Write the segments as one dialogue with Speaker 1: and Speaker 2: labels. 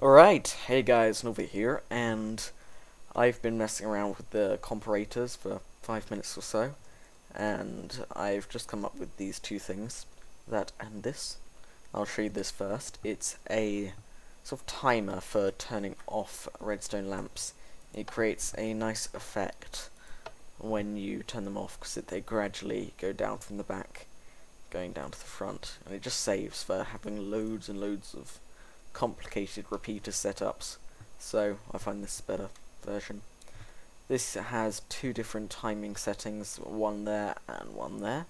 Speaker 1: Alright, hey guys, Nova here, and I've been messing around with the comparators for five minutes or so, and I've just come up with these two things, that and this. I'll show you this first. It's a sort of timer for turning off redstone lamps. It creates a nice effect when you turn them off, because they gradually go down from the back, going down to the front, and it just saves for having loads and loads of complicated repeater setups, so I find this a better version. This has two different timing settings, one there and one there.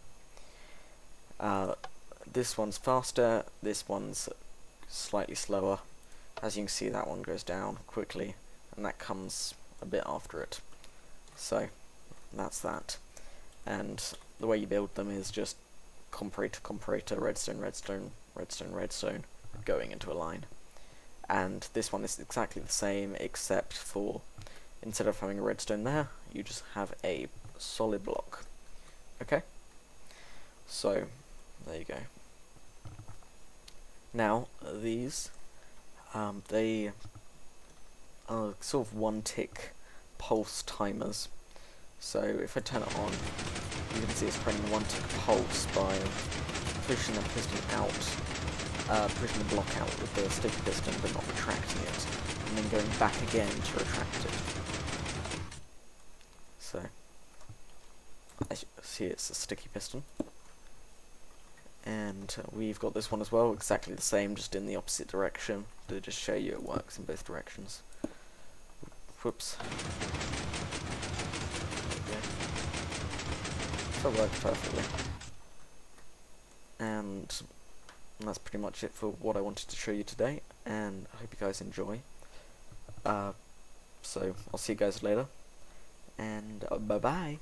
Speaker 1: Uh, this one's faster, this one's slightly slower. As you can see that one goes down quickly, and that comes a bit after it. So, that's that. And the way you build them is just comparator, comparator, redstone, redstone, redstone, redstone, going into a line. And this one is exactly the same except for instead of having a redstone there you just have a solid block. Okay? So there you go. Now these um, they are sort of one tick pulse timers. So if I turn it on you can see it's creating one tick pulse by pushing the piston out uh, pushing the block out with the sticky piston but not retracting it, and then going back again to retract it. So, as you see it's a sticky piston. And uh, we've got this one as well, exactly the same, just in the opposite direction, to just show you it works in both directions. Whoops. So it works perfectly. And and that's pretty much it for what I wanted to show you today, and I hope you guys enjoy. Uh, so, I'll see you guys later, and uh, bye-bye.